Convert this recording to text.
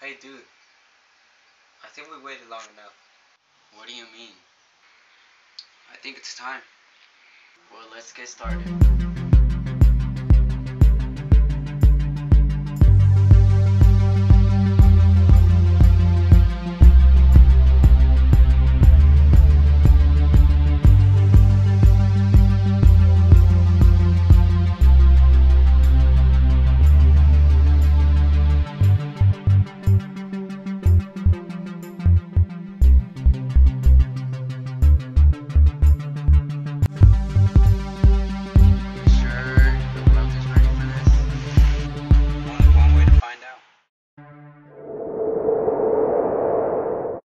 Hey, dude. I think we waited long enough. What do you mean? I think it's time. Well, let's get started.